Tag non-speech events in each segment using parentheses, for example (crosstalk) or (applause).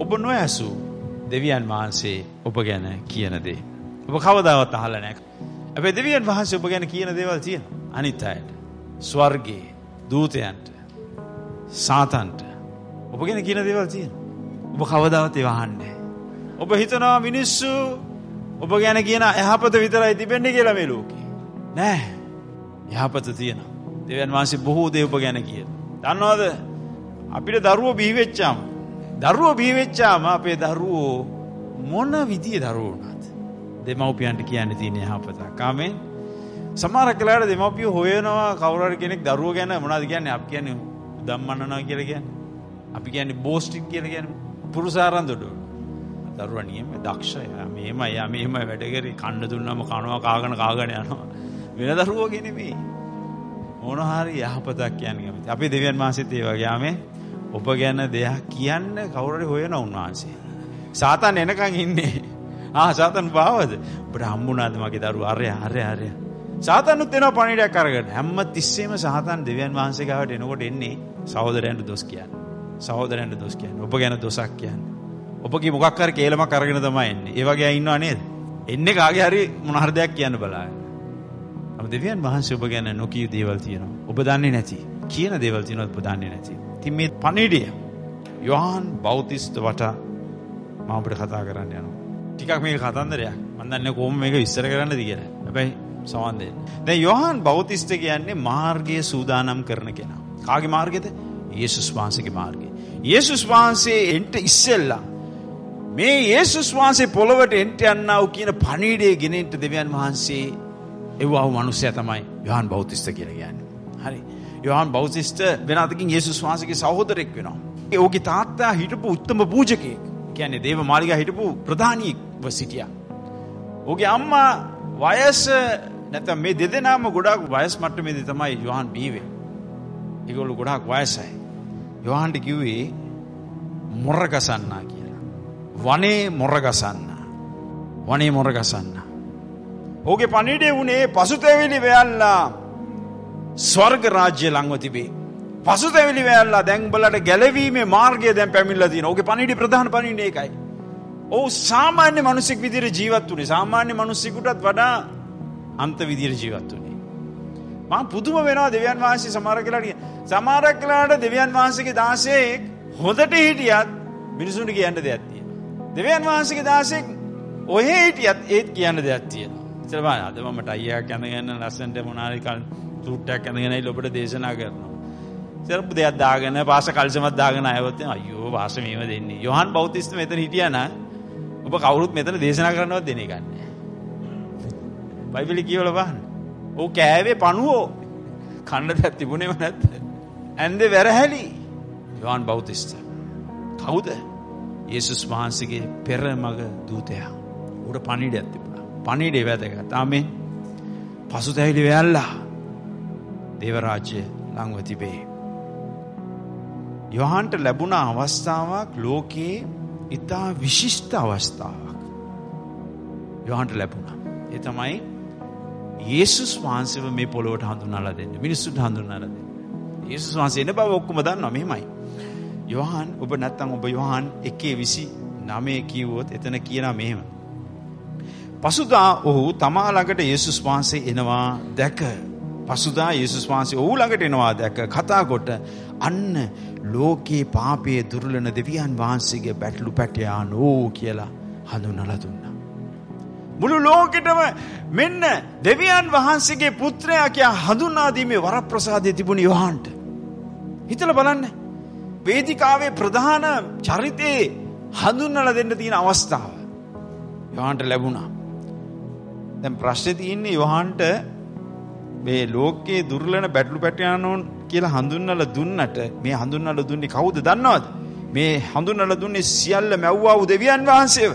ඔබ නොඇසු දෙවියන් වහන්සේ ඔබ ගැන කියන දේ. ඔබ කවදාවත් අහල නෑ. ඇැ දෙවියන් වහන්සේ ඔබ ගැන කියන දේවල් තියෙන අනිත් අයට. ස්වර්ගේ දූතයන්ට සාතන්ට ඔබ ගැන කියන දේවල් තියෙන. ඔබ කවදාවත් ඒවහන්නේ. ඔබ හිතනවා මිනිස්සු ඔබ ගැන කියන එහපත විතරයි තිබෙන්නේ කියලා මේ ලෝකේ. නෑ යහපත තියෙන. දෙවන් වහන්සේ බොහෝ දේවප ගැන කිය. දන්නවාද අපිට දරුව බිහිවෙච්චාම. දරුව බිහිවෙච්චාම අපේ දරුවෝ මොන විදිය දරුවනත්. දෙමවපියන්ට කියන්න තියන යහපත. කාමෙන් සමාර කලාට දෙමපිය හොයනවා කවර කෙනෙක් දරුව ගැන මොනාද කියන්න අප කියන දම්මන්නනා කියල ගැන. අපි කියන්න බෝස්ටික් කියල ගැන පුරුසාරන් දොඩු. දරුව නියම දක්ෂය මේම ය මේම වැඩකරි කණ්ඩ දුන්නම කනවා කාගන කාගන යනවා. වෙන දරුවෝ ගෙනෙමේ. මොනහරි යහපතක් කියන්න කැමති. අපි දෙවියන් වහන්සේත් ඒ වගේම ඔබ ගැන දෙයක් කියන්න කවුරුහරි හොයන උන්වහන්සේ. සාතන් එනකන් ඉන්නේ. ආ සාතන් බාවද? ඔබට හම්බුණාද මගේ දරුවා? අරය අරය අරය. සාතනුත් එනවා පණිවිඩයක් අරගෙන. හැම තිස්සෙම සාතන් දෙවියන් වහන්සේ ගාවට එනකොට එන්නේ සහෝදරයන්ට දොස් කියන්නේ. සහෝදරයන්ට දොස් කියන්නේ. ඔබ ගැන දොසක් කියන්නේ. ඔබගේ මොකක් හරි කේලමක් අරගෙන තමයි එන්නේ. ඒ වගේ අය ඉන්නව නේද? එන්නේ කාගේ හරි මොන හරි දෙයක් කියන්න බලාගෙන. නම දෙවියන් වහන්සේ ඔබ ගැන නොකිය දේවල් තියෙනවා. ඔබ දන්නේ නැති. කියන දේවල් තියෙනවා ඔබ දන්නේ නැති. ඉතින් මේ පණිවිඩය යොහාන් බෞතිස්ත වටා මම ඔබට කතා කරන්න යනවා. ටිකක් මේක කතන්දරයක්. මම දන්නේ කොහොම මේක විස්තර කරන්නද කියලා. හැබැයි සවන් දෙන්න. දැන් යොහාන් බෞතිස්ත කියන්නේ මාර්ගය සූදානම් කරන කෙනා. කාගේ මාර්ගයද? යේසුස් වහන්සේගේ මාර්ගය. යේසුස් වහන්සේ එන්ට ඉස්සෙල්ලා මේ යේසුස් වහන්සේ පොළොවට එන්ට යන්නාව කියන පණීඩේ ගෙනෙන්ට දෙවියන් වහන්සේ එව්වාව මනුස්සය තමයි යොහන් බෞතිස්ත කියල ගන්න. හරි යොහන් බෞතිස්ට වෙනතකින් යේසුස් වහන්සගේ සහෝදරෙක් වෙනවා. ඕගේ තාත්තා හිටපු උත්තම පූජකයෙක් කියන්නේ දේව මාලික හිටපු ප්‍රධානීව සිටිය. ඕගේ අම්මා වයස නැත මේ දෙදෙනම ගොඩක් වයස් මට්ටමේද තමයි යොහන් බීවේ. එගොල්ලු ගොඩක් වයසයි. යොහන්ට කිව්වේ මොරගසන්නා කියලා. වනේ මොරගසන්න. වනේ මොරගසන්න. ඕගේ පනිඩේ වුණේ පසුතැවිලි වෙයල්ලා ස්වර්ග රාජ්‍ය ලංව තිබේ. පසුතැවිලි වෙයල්ලා දැන්බලට ගැලවීමේ මාර්ගය දැන් පැමිල්ල තින ඕගේ පනිඩි ප්‍රධාන පනින්නේ එකයි. ඔහු සාමාන්‍ය මනුසික් විදිර ජීවත් වනේ සාමාන්‍ය මනුස්සෙකුටත් වඩා අන්ත විදිර ජීවත් වනේ. මං පුදුම වෙනවා දෙවියන් වහන්සේ සමාර කලාටිය සමාරක් කලාට දෙවියන් වහන්සගේ දාසයෙක් හොඳට හිටියත් මිනිසුන්ට කියන්න දෙයක් තියෙන. දෙවියන් වහන්සගේ දාසෙක් ඔහේ හිටියත් ඒත් කියන්න දෙයක් තියෙනවා. චලබා අද මට අයියා කැඳගන්න ලස්සන්ට මොනාරිකල් තුට්ටක් ඇඳගෙනයි ලොබට දේශනා කරනවා. සරපු දෙයක් දාගෙන පාස කල්සමත් දාගෙන අයවත අයෝ වාසමීම දෙන්නේ යොහන් බෞතිස්ත මෙතන හිටියන ඔබ කවුරුත් මෙතන දේශනා කරනවත් දෙන ගන්න. බයිබලි කියවල බහන්. ඕ කෑවේ පනුවෝ කණ්ඩ දැත් තිබුණේම නැත්ත. ඇන්ද වැරහැලි යොහන් බෞතිස්ත. කවුද ඒසුස් වහන්සගේ පෙරමග දූතයා උඩ පනිඩ ඇතිබ. පනිඩේ වැදගත් ආමෙන් පසුතැවිලි වෙයල්ලා දේවරාජ්‍ය ලංව තිබේ. යොහන්ට ලැබුණ අවස්ථාවක් ලෝකයේ ඉතා විශිෂ්ට අවස්ථාවක්. යොහන්ට ලැබුණ. එ තමයි ඒසුස් වහන්සව මේ පොළොවට හඳුනල දෙන්න මිනිස්සුට හඳුන්නල දෙන්න. ඒසුස් වහන්සේ එන බව ඔක්කොම දන්න මෙමයි. යොහන් ඔබ නැත්තං ඔබ යොහන් එකේ විසි නමේ කිව්වොත් එතන කියන මෙහෙම. පසුදා ඔහු තමා ළඟට යේසුස් වහන්සේ එනවා දැක පසුදා යේසුස් වහන්සේ ඔහු ළඟට එනවා දැක කතා කොට අන්න ලෝකේ පාපයේ දුර්ලන දෙවියන් වහන්සේගේ බැටලු පැටයා නෝ කියලා හඳුනලා දුන්නා. මුළු ලෝකෙටම මෙන්න දෙවියන් වහන්සේගේ පුත්‍රයා කියා හඳුන්වාදීමේ වරප්‍රසාදය තිබුණ යොහන්ට. හිතල බලන්න වේදිකාවේ ප්‍රධාන චරිතයේ හඳුන්නල දෙන්න තියෙන අවස්ථාව. යොහන්ට ලැබුණා. දැන් ප්‍රශ්නේ තියෙන්නේ යොහන්ට මේ ලෝකයේ දුර්ලන බැටළු පැටියානෝන් කියලා හඳුන්වලා දුන්නට මේ හඳුන්වලා දුන්නේ කවුද දන්නවද? මේ හඳුන්වලා දුන්නේ සියල්ල මැව්වා වූ දෙවියන් වහන්සේව.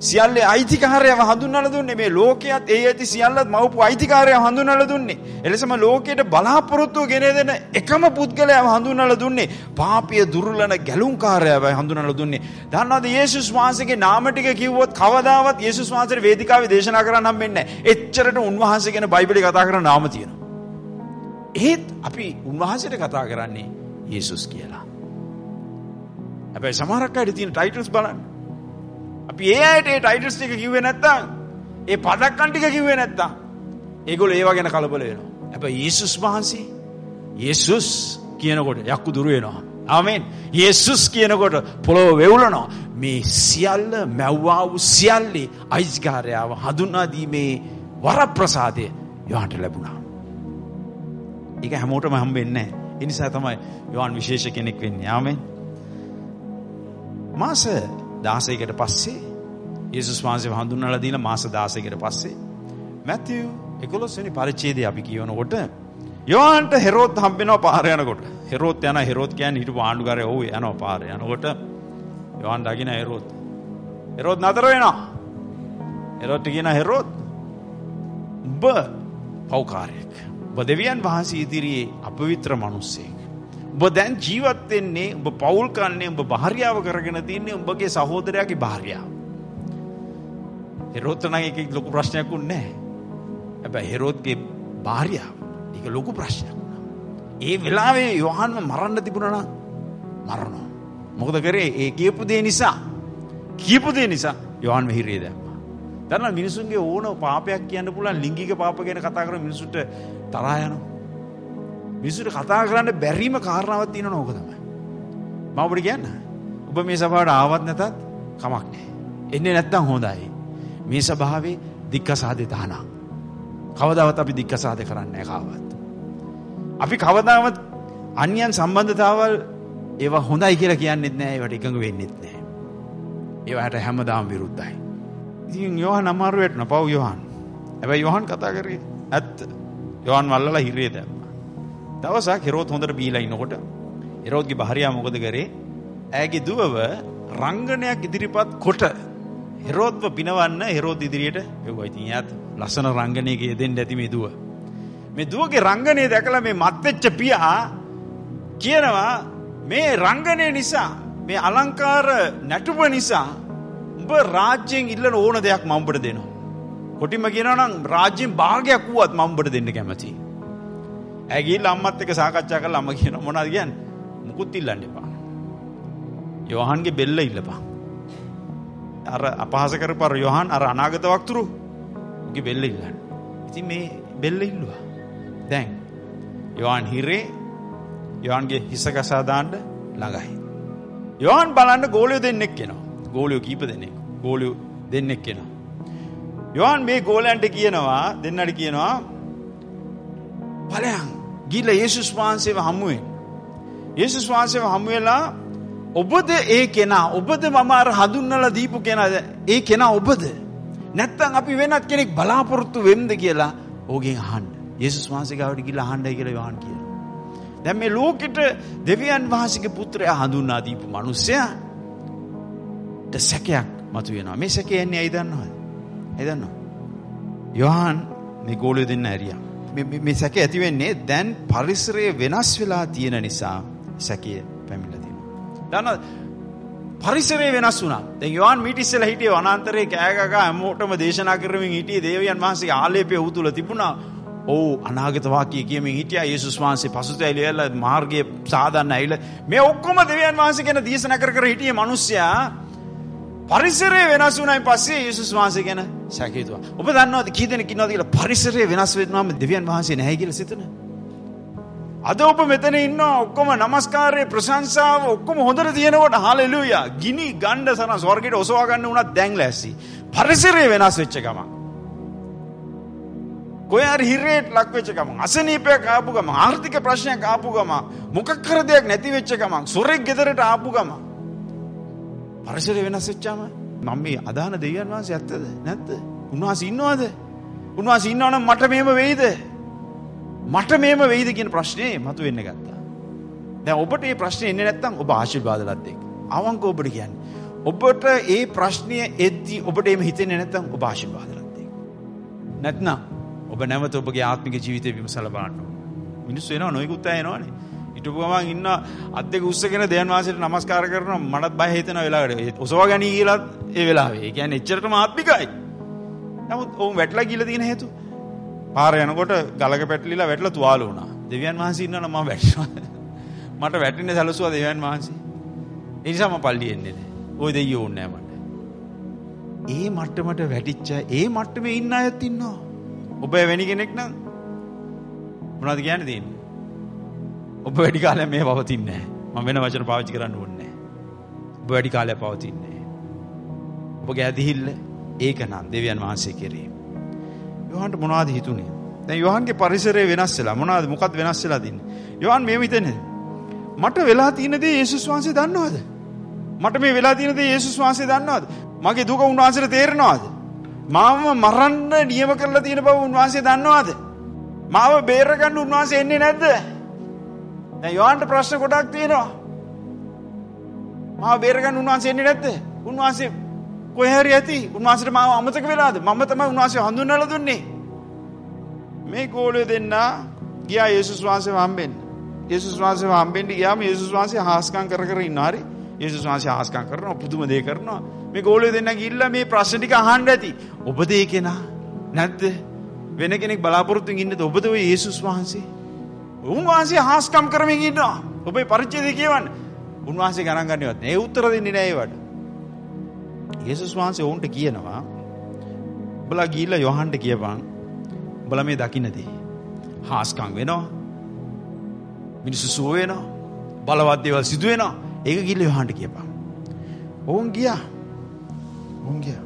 සියල්ලේ අයිතිකාරයව හඳුන්වලා දුන්නේ මේ ලෝකයේත් ඒ ඇති සියල්ලත් මවපු අයිතිකාරයව හඳුන්වලා දුන්නේ. එලෙසම ලෝකයට බලාපොරොත්තු ගෙන දෙන එකම පුද්ගලයාව හඳුන්වලා දුන්නේ පාපීය දුර්ලන ගැලුම්කාරයව හඳුන්වලා දුන්නේ. දන්නවද යේසුස් වහන්සේගේ නාම ටික කිව්වොත් කවදාවත් යේසුස් වහන්සේට වේදිකාවේ දේශනා කරන්න හම්බෙන්නේ නැහැ. එච්චරට උන්වහන්සේ ගැන බයිබලේ කතා කරන නාම තියෙනවා. ඒත් අපි උන්වහන්සේට කතා කරන්නේ යේසුස් කියලා. හැබැයි සමහරක් අයට තියෙන ටයිටල්ස් බලන්න. අපි ඒ අයට ඒ ටයිටල්ස් ටික කිව්වේ නැත්තම් ඒ පදක්කම් ටික කිව්වේ නැත්තම් ඒගොල්ලෝ ඒවා ගැන කලබල වෙනවා. හැබැයි යේසුස් වහන්සේ යේසුස් කියනකොට යක්කු දුර වෙනවා. ආමෙන්. යේසුස් කියනකොට පොළොව වෙවුලනවා. මේ සියල්ල මැව්වා වූ සියල්ලේ අයිතිකාරයාව හඳුන්වා දීමේ වරප්‍රසාදය යොහන්ට ලැබුණා. ඒක හැමෝටම හම්බෙන්නේ නැහැ. ඒ නිසා තමයි යොහන් විශේෂ කෙනෙක් වෙන්නේ. ආමෙන්. මාස 16කට පස්සේ යේසුස් වහන්සේ හඳුන්වලා දීලා මාස 16කට පස්සේ මැතිව් 11 වෙනි පරිච්ඡේදය අපි කියවනකොට යොහන්ට හෙරෝත් හම්බෙනවා පාර යනකොට. හෙරෝත් යන හෙරෝත් කියන්නේ හිටපු ආණ්ඩුකාරයා ඔව් යනවා පාර යනකොට යොහන් දකින්න හෙරෝත්. හෙරෝත් නතර වෙනවා. හෙරෝත් කියන හෙරෝත් උඹ පෞකාරයෙක්. ඔබ දෙවියන් වහන්සේ ඉදිරියේ අපවිත්‍ර මිනිස්සෙක්. ඔබ දැන් ජීවත් වෙන්නේ ඔබ පවුල් කන්නේ ඔබ භාර්යාව කරගෙන තින්නේ ඔබගේ සහෝදරයාගේ භාර්යාව. හෙරෝත් නම් එක ලොකු ප්‍රශ්නයක් උන්නේ නැහැ. හැබැයි හෙරෝත්ගේ භාර්යාව ඒක ලොකු ප්‍රශ්නයක් වුණා. ඒ වෙලාවේ යොහන්ව මරන්න තිබුණා නම් මරනවා. මොකද කරේ ඒ කියපු දේ නිසා කියපු දේ නිසා යොහන්ව හිරේ දැම්මා. දන්නා මිනිසුන්ගේ ඕන පාපයක් කියන්න පුළුවන් ලිංගික පාප ගැන කතා කරන මිනිසුන්ට තරහා යනවා. මිනිසුන්ට කතා කරන්න බැරිම කාරණාවක් තියෙනවා ඕක තමයි. මම ඔබට කියන්න. ඔබ මේ සභාවට ආවත් නැතත් කමක් නැහැ. එන්නේ නැත්තම් හොඳයි. මේ සභාවේ දික්කසාදේ තහනම්. කවදාවත් අපි දික්කසාද කරන්නේ නැහැ කාවත්. අපි කවදාවත් අන්‍යයන් සම්බන්ධතාවල් ඒවා හොඳයි කියලා කියන්නෙත් නෑ ඒවට එකඟ වෙන්නෙත් නෑ. ඒවට හැමදාම විරුද්ධයි. ඉතින් යෝහන් අමාරු වැටෙනවා පව් යෝහන්. හැබැයි යෝහන් කතා කරේ ඇත්ත. යෝහන් වල්ලලා හිරේ දැම්මා. දවසක් හෙරෝත් හොඳට බීලා ඉනකොට හෙරෝත්ගේ භාර්යාව මොකද කරේ? ඇගේ දුවව රංගනයක් ඉදිරිපත් කොට හෙරෝත්ව පිනවන්න හෙරෝත් ඉදිරියට එව්වා. ඉතින් එයාත් ලස්සන රංගනයක යෙදෙන්න ඇති මේ දුව. මේ දුවගේ රංගනය දැකලා මේ මත්වෙච්ච පියා කියනවා මේ රංගනය නිසා මේ අලංකාර නැටුම නිසා උඹ රාජ්‍යයෙන් ඉල්ලන ඕන දෙයක් මම උඹට දෙනවා. කොටිම කියනවා නම් රාජ්‍යයෙන් භාගයක් වුවත් මම උඹට දෙන්න කැමතියි. ඇය ගිහිල්ලා අම්මත් එක්ක සාකච්ඡා කරලා අම්ම කියනවා මොනවද කියන්නේ? මුකුත් ඉල්ලන්න එපා. යෝහන්ගේ බෙල්ල ඉල්ලපන්. අර අපහාස කරපර යොහන් අර අනාගත වක්තුරු උගේ බෙල්ල ඉල්ලන්න. ඉතින් මේ බෙල්ල ඉල්ලුවා. දැන් යොහන් හිරේ යොහන්ගේ හිස කසා දාන්න ළඟයි. යොහන් බලන්න ගෝලියෝ දෙන්නෙක් එනවා. ගෝලියෝ කීප දෙනෙක්. ගෝලියෝ දෙන්නෙක් එනවා. යොහන් මේ ගෝලයන්ට කියනවා දෙන්නට කියනවා ඵලයන් ගිහිල්ලා යේසුස් වහන්සේව හමු වෙන්න. යේසුස් වහන්සේව හමු වෙලා ඔබද ඒ කෙනා ඔබද මම අර හඳුන්වලා දීපු කෙනාද ඒ කෙනා ඔබද නැත්තම් අපි වෙනත් කෙනෙක් බලාපොරොත්තු වෙම්ද කියලා ඕගෙන් අහන්න. යේසුස් වහන්සේ ගාවට ගිහලා අහන්නයි කියලා යෝහන් කියනවා. දැන් මේ ලෝකෙට දෙවියන් වහන්සේගේ පුත්‍රයා හඳුන්වා දීපු මිනිසයා ද සැකයක් මතුවෙනවා. මේ සැකය එන්නේ ඇයි දන්නවද? ඇයි දන්නවද? යෝහන් මේ ගෝලිය දෙන්න ඇරියා. මේ සැක ඇති වෙන්නේ දැන් පරිසරය වෙනස් වෙලා තියෙන නිසා සැකය පැමිණලා දන්න පරිසරේ වෙනස් වුණා. දැන් යෝහන් මීට ඉස්සෙල්ලා හිටියේ වනාන්තරයේ කෑ ගගා හැමෝටම දේශනා කරමින් හිටියේ දේවයන් වහන්සේගේ ආලේපය ඔහු තුල තිබුණා. ඔව් අනාගත වාක්‍ය කියමින් හිටියා යේසුස් වහන්සේ පසුතැවිලි වෙලා මාර්ගයේ සාදන්න ඇවිල්ලා මේ ඔක්කොම දෙවියන් වහන්සේ ගැන දේශනා කර කර හිටියේ මිනිස්සයා පරිසරය වෙනස් වුණායින් පස්සේ යේසුස් වහන්සේ ගැන සැකේතුවා. ඔබ දන්නවද කී දෙනෙක් ඉන්නවද කියලා පරිසරය වෙනස් වෙනවාම දෙවියන් වහන්සේ නැහැ කියලා සිතන? අද ඔබ මෙතන ඉන්න ඔක්කොම නමස්කාරයේ ප්‍රශංසාව ඔක්කොම හොඳට තියෙනකොට හාලෙලූයා ගිනි ගණ්ඩ සන ස්වර්ගයට ඔසවා ගන්න උනත් දැන් ලැස්සි පරිසරය වෙනස් වෙච්ච ගමන් කොහේ හරි හිරේට ලක් වෙච්ච ගමන් අසනීපයක් ආපු ගමන් ආර්ථික ප්‍රශ්නයක් ආපු ගමන් මොකක් කර දෙයක් නැති වෙච්ච ගමන් සොරෙක් ගෙදරට ආපු ගමන් පරිසරය වෙනස් වෙච්චාම මම මේ අදාන දෙවියන් වහන්සේ ඇත්තද නැද්ද උන්වහන්සේ ඉන්නවද උන්වහන්සේ ඉන්නවනම් මට මේව වෙයිද මට මේම වෙයිද කියන ප්‍රශ්නේ මතු වෙන්න ගත්තා. දැන් ඔබට මේ ප්‍රශ්නේ එන්නේ නැත්නම් ඔබ ආශිර්වාද ලද්දෙක්. අවංක ඔබට කියන්නේ. ඔබට ඒ ප්‍රශ්නය එද්දි ඔබට එහෙම හිතෙන්නේ නැත්නම් ඔබ ආශිර්වාද ලද්දෙක්. නැත්නම් ඔබ නැවත ඔබගේ ආත්මික ජීවිතය විමසලා බලන්න ඕන. මිනිස්සු එනවා නොයෙකුත් අය එනවනේ. හිටපු ගමන් ඉන්න අත් දෙක උස්සගෙන දෙයන් වාසයට නමස්කාර කරනවා මටත් බය හිතෙන වෙලාවට. ඔසවා ගනී කියලා ඒ වෙලාවේ. ඒ කියන්නේ එච්චරටම ආත්මිකයි. නමුත් ඔවුන් වැටලා ගිහලා තියෙන හේතුව පාර යනකොට ගලක පැටලිලා වැටලා තුවාල වුණා. දෙවියන් වහන්සේ ඉන්නවනම් මම වැටෙනවා. (laughs) මට වැටෙන්නේ සැලසුවා දෙවියන් වහන්සේ. ඒ නිසා මම පල්ලි එන්නේ නැහැ. ওই දෙයියෝ ඕනේ නැහැ මට. ඒ මට්ටමට වැටිච්ච ඒ මට්ටමේ ඉන්න අයත් ඉන්නවා. ඔබ වැනි කෙනෙක් නම් මොනවද කියන්න තියෙන්නේ? ඔබ වැඩි කාලයක් මේ පවතින්නේ නැහැ. මම වෙන වචන පාවිච්චි කරන්න ඕනේ නැහැ. ඔබ වැඩි කාලයක් පවතින්නේ නැහැ. ඔබගේ ඇදහිල්ල ඒක නම් දෙවියන් වහන්සේ කෙරේ. යොහන්ට මොනවද හිතුනේ? දැන් යොහන්ගේ පරිසරය වෙනස් වෙලා මොනවද මොකක්ද වෙනස් වෙලා තින්නේ? යොහන් මේ හිතන්නේ මට වෙලා තියෙන දේ යේසුස් වහන්සේ දන්නවද? මට මේ වෙලා තියෙන දේ යේසුස් වහන්සේ දන්නවද? මගේ දුක උන්වහන්සේට තේරෙනවද? මාව මරන්න නියම කරලා තියෙන බව උන්වහන්සේ දන්නවද? මාව බේරගන්න උන්වහන්සේ එන්නේ නැද්ද? දැන් යොහන්ට ප්‍රශ්න ගොඩක් තියෙනවා. මාව බේරගන්න උන්වහන්සේ එන්නේ නැද්ද? උන්වහන්සේ කොහේ හරි ඇති. උන්වහන්සේට මාව අමතක වෙලාද? මම තමයි උන්වහන්සේ හඳුන්වලා දුන්නේ. මේ ගෝලය දෙන්න ගියා යේසුස් වහන්සේව හම්බෙන්න. යේසුස් වහන්සේව හම්බෙන්න ගියාම යේසුස් වහන්සේ හාස්කම් කර කර ඉන්නවා හරි. යේසුස් වහන්සේ හාස්කම් කරනවා පුදුම දේ කරනවා. මේ ගෝලය දෙන්න ගිහිල්ලා මේ ප්‍රශ්න ටික අහන්න ඇති. ඔබද ඒ කෙනා? නැද්ද? වෙන කෙනෙක් බලාපොරොත්තුෙන් ඉන්නද ඔබද ඔය යේසුස් වහන්සේ? උන්වහන්සේ හාස්කම් කරමින් ඉන්නවා. ඔබේ පරිච්ඡේදය කියවන්න. උන්වහන්සේ ගණන් ගන්නවත් නෑ. ඒ උත්තර දෙන්නේ නෑ ඒවට. යේසුස් වහන්සේ ඔවුන්ට කියනවා උඹලා ගිහිල්ලා යොහන්ට කියපන් උඹලා මේ දකින්න දේ. හාස්කම් වෙනවා. මිනිස්සු සුව වෙනවා. බලවත් දේවල් සිදු වෙනවා. ඒක ගිහිල්ලා යොහන්ට කියපන්. ඔවුන් ගියා. ඔවුන් ගියා.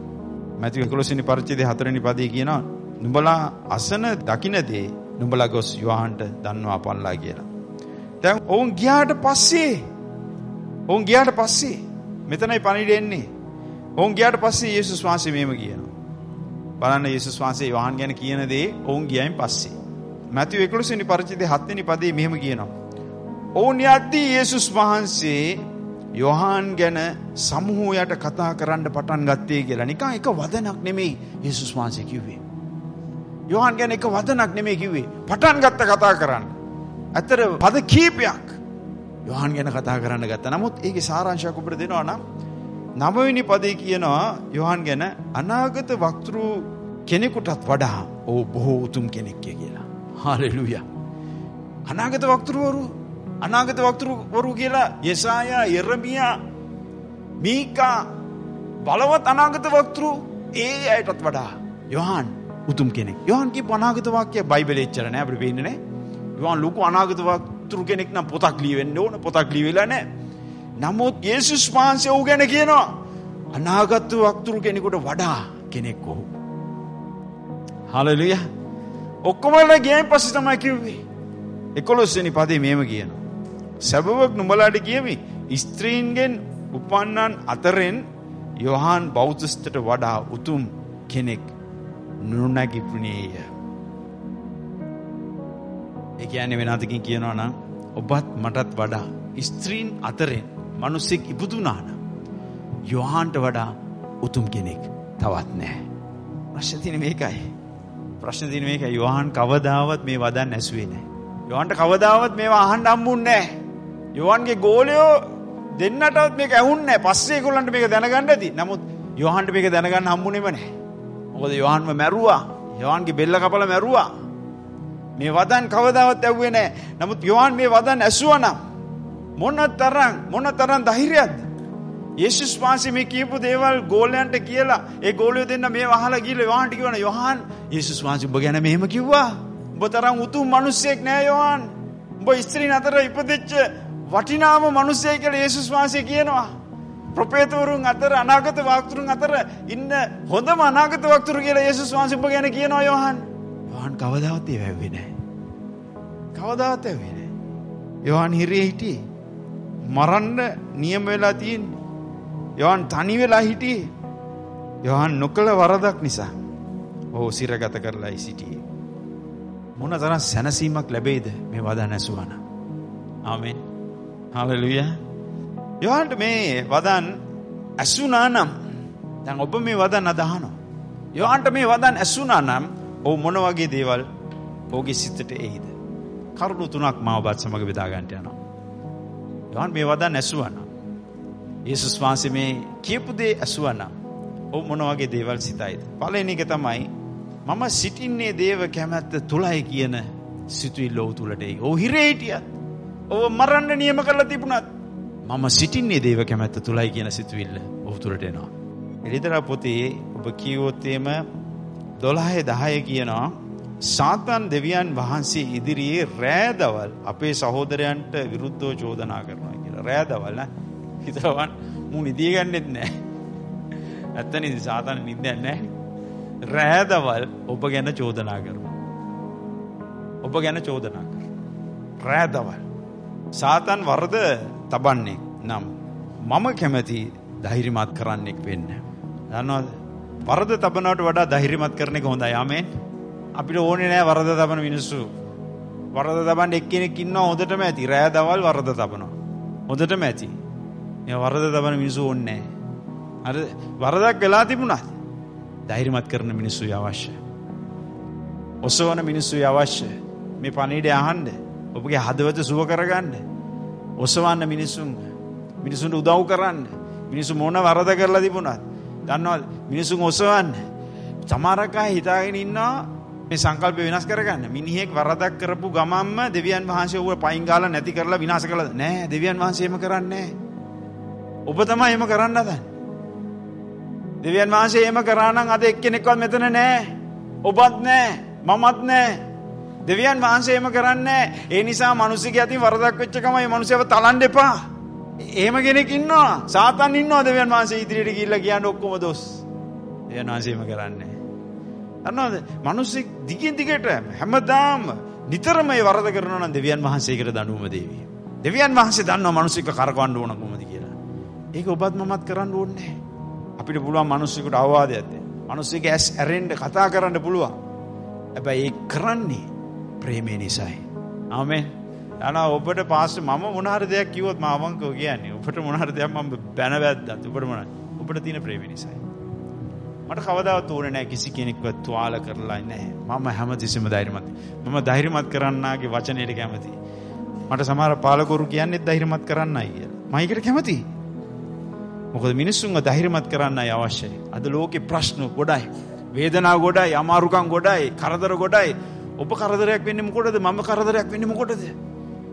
මැතිව 11 වෙනි පරිච්ඡේදයේ 4 වෙනි පදයේ කියනවා නුඹලා අසන දකින්න දේ නුඹලා ගොස් යොහන්ට දන්වා පල්ලා කියලා. දැන් ඔවුන් ගියාට පස්සේ ඔවුන් ගියාට පස්සේ මෙතනයි පණිඩ එන්නේ. ඔවුන් ගියාට පස්සේ යේසුස් වහන්සේ මෙහෙම කියනවා. බලන්න යේසුස් වහන්සේ යොහන් ගැන කියන දේ ඔවුන් ගියයින් පස්සේ. මැතිව් 11 වෙනි පරිච්ඡේදයේ 7 වෙනි පදයේ මෙහෙම කියනවා. ඔවුන් යද්දී යේසුස් වහන්සේ යොහන් ගැන සමූහයට කතා කරන්න පටන් ගත්තේ කියලා. නිකන් එක වදනක් නෙමෙයි යේසුස් වහන්සේ කිව්වේ. යොහන් ගැන එක වදනක් නෙමෙයි කිව්වේ. පටන් ගත්ත කතා කරන්න. ඇතර පද කීපයක් යොහන් ගැන කතා කරන්න ගත්තා. නමුත් ඒකේ සාරාංශයක් ඔබට දෙනවා නම් නවවෙනි පදේ කියනවා යොහන් ගැන අනාගත වක්තෘ කෙනෙකුටත් වඩා ඕ බොහෝ උතුම් කෙනෙක්ය කියලා. හාලෙලුයා. අනාගත වක්තෘවරු අනාගත වක්තෘවරු කියලා යෙසායා යෙරමියා මීකා බලවත් අනාගත වක්තෘ ඒ අයටත් වඩා යොහන් උතුම් කෙනෙක්. යොහන් කියපු අනාගත වාක්‍යය බයිබලයේ එච්චර නෑ අපිට පේන්නේ නේ. යොහන් ලොකු අනාගත වක්තෘ කෙනෙක් නම් පොතක් ලියවෙන්න ඕන පොතක් ලියවිලා නෑ. නමුත් යේසුස් වහන්සේ ඔහු ගැන කියනවා අනාගත වක්තුරු කෙනෙකුට වඩා කෙනෙක් ඔහු. හලලිය ඔක්කොමල ගේම් පස්සේ තමයි කිව්වේ. එකොළොස්වෙනි පදේ මේම කියනවා. සැබවක් නුඹලාට කියමි ස්ත්‍රීන්ගෙන් උපන්නන් අතරෙන් යොහන් බෞද්ධස්තට වඩා උතුම් කෙනෙක් නුනැගිපුණේය. ඒ කියන්නේ වෙන අතකින් කියනවා නම් ඔබත් මටත් වඩා ස්ත්‍රීන් අතරෙන් මිනිස්සෙක් ඉපදුනාන යොහන්ට වඩා උතුම් කෙනෙක් තවත් නැහැ. ප්‍රශ්න තියෙන්නේ මේකයි. ප්‍රශ්න තියෙන්නේ මේකයි යොහන් කවදාවත් මේ වදන් ඇසුවේ නැහැ. යොහන්ට කවදාවත් මේවා අහන්න හම්බුන්නේ නැහැ. යොහන්ගේ ගෝලයෝ දෙන්නටවත් මේක ඇහුන්නේ නැහැ. පස්සේ ඒගොල්ලන්ට මේක දැනගන්න ඇති. නමුත් යොහන්ට මේක දැනගන්න හම්බුනේම නැහැ. මොකද යොහන්ව මැරුවා. යොහන්ගේ බෙල්ල කපලා මැරුවා. මේ වදන් කවදාවත් ඇහුවේ නැහැ. නමුත් යොහන් මේ වදන් ඇසුවා නම් මොන තරම් මොන තරම් ධෛර්යයක්ද? යේසුස් වහන්සේ මේ කියපු දේවල් ගෝලයන්ට කියලා ඒ ගෝලියෝ දෙන්න මේ වහලා ගිහලා යෝහන්ට කිව්වන යෝහන් යේසුස් වහන්සේ ඔබ ගැන මෙහෙම කිව්වා. ඔබ තරම් උතුම් මිනිසෙක් නෑ යෝහන්. ඔබ ස්ත්‍රීන් අතර ඉපදෙච්ච වටිනාම මිනිසෙක් කියලා යේසුස් වහන්සේ කියනවා. ප්‍රොපේතවරුන් අතර අනාගත වක්තරුන් අතර ඉන්න හොඳම අනාගත වක්තරු කියලා යේසුස් වහන්සේ ඔබ ගැන කියනවා යෝහන්. යෝහන් කවදාවත් ඒ වැව්වේ නෑ. කවදාවත් ඇව්වේ නෑ. යෝහන් හිරේ හිටියේ. මරන්න නියම වෙලා තියෙන්නේ. යොහන් තනි වෙලා හිටියේ. යොහන් නොකළ වරදක් නිසා. ඔහු සිරගත කරලායි සිටියේ. මොන තරම් සැනසීමක් ලැබෙයිද මේ වදන් ඇසුවන. ආමෙන්. හලෙලුයා. යොහන්ට මේ වදන් ඇසුනා නම් දැන් ඔබ මේ වදන් අදහනවා. යොහන්ට මේ වදන් ඇසුනා නම් ඔහු මොන වගේ දේවල් ඔහුගේ සිතට එයිද. කරුණු තුනක් මාව බත් සමග බෙදා ගන්නට යනවා. යොහන් මේ වදන් ඇසුවනම් යේසුස් වහන්සේ මේ කියපු දේ ඇසුවනම් ඔව් මොන වගේ දේවල් සිතයිද පළවෙනි එක තමයි මම සිටින්නේ දේව කැමැත්ත තුලයි කියන සිතුවිල්ල ඔහු තුලට එයි. ඔහු හිරේ හිටියත් ඔහු මරන්න නියම කරලා තිබුණත් මම සිටින්නේ දේව කැමැත්ත තුලයි කියන සිතුවිල්ල ඔහු තුළට එනවා. එළිදරා පොතේ ඔබ කියවොත් එම 12 10 කියනවා සාතන් දෙවියන් වහන්සේ ඉදිරියේ රෑදවල් අපේ සහෝදරයන්ට විරුද්ධව චෝදනා කරනවා කියලා. රෑදවල් න හිතවන් මු නිදිය ගන්නෙත් නෑ. ඇත්තනි සාතන නිදයක් නෑ. රෑදවල් ඔබ ගැන චෝදනා කරනවා. ඔබ ගැන චෝදනා කර. රෑදවල්. සාතන් වරද තබන්නේ නම් මම කැමැති ධෛරිමත් කරන්නෙක් වෙන්න. දන්නවද වරද තබනට වඩා ධෛරිමත් කරන එක හොඳ යාමෙන් අපිට ඕනේ නෑ වරද තබන මිනිස්සු. වරද තබන්න එක්කෙනෙක් ඉන්නවා හොඳටම ඇති රෑ දවල් වරද තබනවා. හොඳටම ඇති. ඒ වරද තබන මිනිස්සු ඕන්නේ අර වරදක් වෙලා තිබුණත් ධෛර්යමත් කරන මිනිස්සු අවශ්‍ය. ඔසවන මිනිස්සු අවශ්‍ය. මේ පණීඩ අහන්න ඔබගේ හදවත සුව කරගන්න. ඔසවන්න මිනිස්සුන් මිනිසුන්ට උදව් කරන්න. මිනිසු මොන වරද කරලා තිබුණත්. දන්නවා මිනිසුන් ඔසවන්න. සමහරකා හිතාගෙන ඉන්නවා මේ සංකල්ප වෙනස් කරගන්න. මිනිහෙක් වරදක් කරපු ගමම්ම දෙවියන් වහන්සේ ඌව පයින් ගාලා නැති කරලා විනාශ කළා. නෑ දෙවියන් වහන්සේ එහෙම කරන්නේ ඔබ තමයි එහෙම කරන්න හදන්නේ. දෙවියන් වහන්සේ එහෙම කරා නම් අද එක්කෙනෙක්වත් මෙතන නෑ. ඔබත් නෑ මමත් නෑ. දෙවියන් වහන්සේ එහෙම කරන්නේ ඒ නිසා මිනිස්සුගේ අතින් වරදක් වෙච්ච ගමන් මේ මිනිස්සුව තලන්න එපා එහෙම කෙනෙක් ඉන්නවා සාතන් ඉන්නවා දෙවියන් වහන්සේ ඉදිරියට ගිහිල්ලා කියන්නේ ඔක්කොම දොස් දෙවියන් වහන්සේ එහෙම කරන්නේ දන්නවද මිනිස්සෙක් දිගින් දිගට හැමදාම නිතරම මේ වරද කරනවා නම් දෙවියන් වහන්සේකට දඬුවම දෙවි. දෙවියන් වහන්සේ දන්නවා මිනිස්සෙක් කරකවන්න ඕන කොහොමද කියලා. ඒක ඔබත් මමත් කරන්න ඕනේ අපිට පුළුවන් මිනිස්සෙකුට අවවාදයක් දෙන්න. මිනිස්සෙක් ඇස් ඇරෙන්න කතා කරන්න පුළුවන්. හැබැයි ඒ කරන්නේ ප්‍රේමය නිසායි. ආමෙන්. අනා ඔබට පාස්ටර් මම මොන හරි දෙයක් කිව්වොත් මම අවංකව කියන්නේ. ඔබට මොන හරි දෙයක් මම බැන වැද්දත් ඔබට මොනවද? ඔබට තියෙන ප්‍රේමය නිසායි. මට කවදාවත් ඕනේ නැහැ කිසි කෙනෙක්ව තුවාල කරලා නැහැ. මම හැමතිස්සෙම ධෛර්යමත්. මම ධෛර්යමත් කරන්නාගේ වචනයට කැමතියි. මට සමහර පාලකවරු කියන්නේ ධෛර්යමත් කරන්නයි කියලා. මම ඒකට කැමතියි. මොකද මිනිස්සුන්ව ධෛර්යමත් කරන්නයි අවශ්‍යයි. අද ලෝකේ ප්‍රශ්න ගොඩයි. වේදනාව ගොඩයි, අමාරුකම් ගොඩයි, කරදර ගොඩයි. ඔබ කරදරයක් වෙන්නේ මොකටද? මම කරදරයක් වෙන්නේ මොකටද?